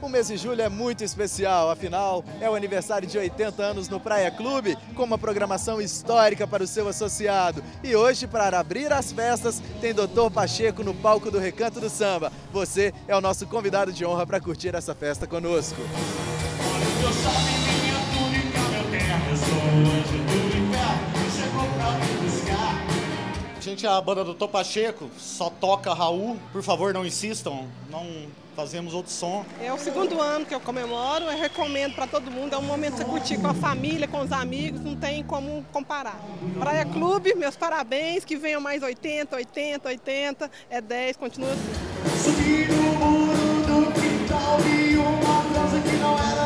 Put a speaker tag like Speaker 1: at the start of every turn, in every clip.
Speaker 1: O mês de julho é muito especial, afinal, é o aniversário de 80 anos no Praia Clube, com uma programação histórica para o seu associado. E hoje, para abrir as festas, tem Doutor Pacheco no palco do Recanto do Samba. Você é o nosso convidado de honra para curtir essa festa conosco.
Speaker 2: Gente, a banda do Topacheco só toca Raul. Por favor, não insistam, não fazemos outro som.
Speaker 3: É o segundo ano que eu comemoro, eu recomendo para todo mundo, é um momento de você curtir com a família, com os amigos, não tem como comparar. Praia Clube, meus parabéns, que venham mais 80, 80, 80, é 10, continua assim.
Speaker 4: Subir no muro do quintal e uma coisa que não era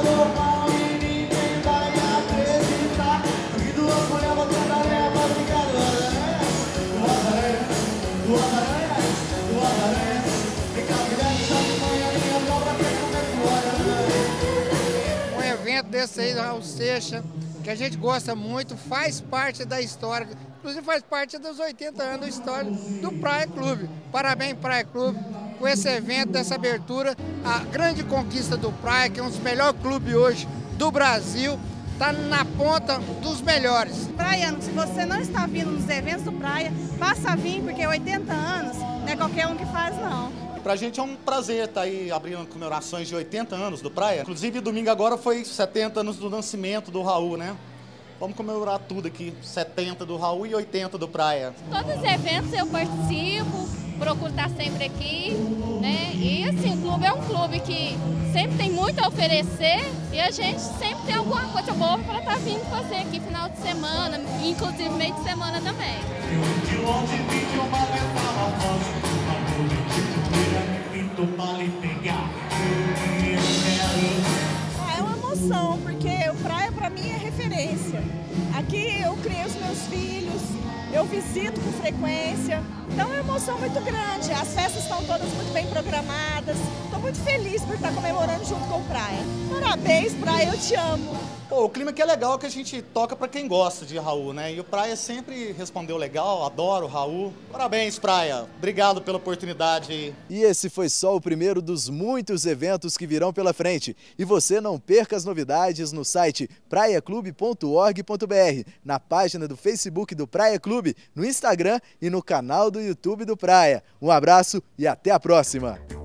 Speaker 4: do
Speaker 5: Raul Seixas, que a gente gosta muito, faz parte da história, inclusive faz parte dos 80 anos da história do Praia Clube. Parabéns, Praia Clube, com esse evento, dessa abertura, a grande conquista do Praia, que é um dos melhores clubes hoje do Brasil, está na ponta dos melhores.
Speaker 6: Praiano, se você não está vindo nos eventos do Praia, passa a vir, porque 80 anos não é qualquer um que faz, não.
Speaker 2: Pra gente é um prazer estar aí abrindo comemorações de 80 anos do Praia. Inclusive, domingo agora foi 70 anos do nascimento do Raul, né? Vamos comemorar tudo aqui, 70 do Raul e 80 do Praia.
Speaker 7: Todos os eventos eu participo, procuro estar sempre aqui, né? E assim, o clube é um clube que sempre tem muito a oferecer e a gente sempre tem alguma coisa boa para estar vindo fazer aqui final de semana, inclusive meio de semana também.
Speaker 8: Porque o praia para mim é referência. Aqui eu criei os meus filhos, eu visito com frequência. Então é uma emoção muito grande. As festas estão todas muito bem programadas. Estou muito feliz por estar comemorando junto com o Praia. Parabéns, Praia, eu te amo.
Speaker 2: Pô, o clima que é legal que a gente toca pra quem gosta de Raul, né? E o Praia sempre respondeu legal, adoro Raul. Parabéns, Praia. Obrigado pela oportunidade.
Speaker 1: E esse foi só o primeiro dos muitos eventos que virão pela frente. E você não perca as novidades no site praiaclube.org.br, na página do Facebook do Praia Clube, no Instagram e no canal do YouTube do Praia. Um abraço e até a próxima!